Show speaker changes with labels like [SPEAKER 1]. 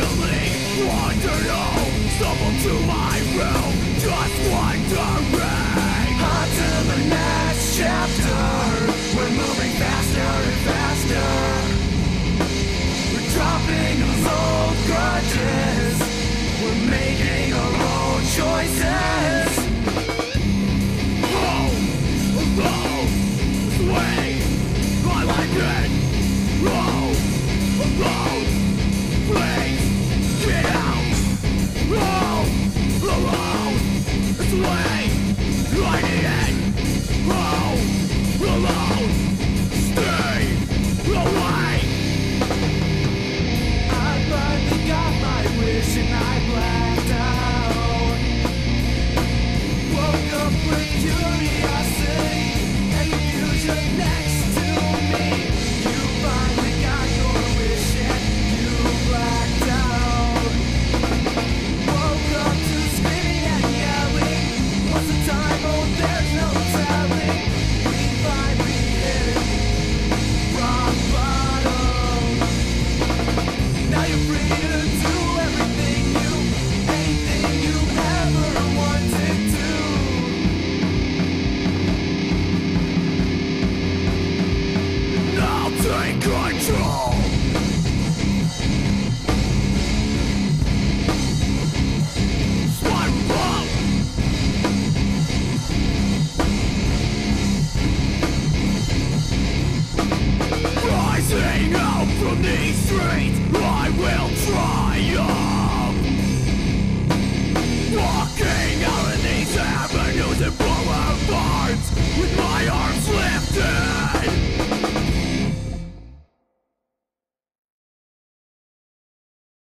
[SPEAKER 1] finally
[SPEAKER 2] want to
[SPEAKER 1] Stumble to my room, just wondering. take control. Spiral. Rising up from these streets, I will triumph.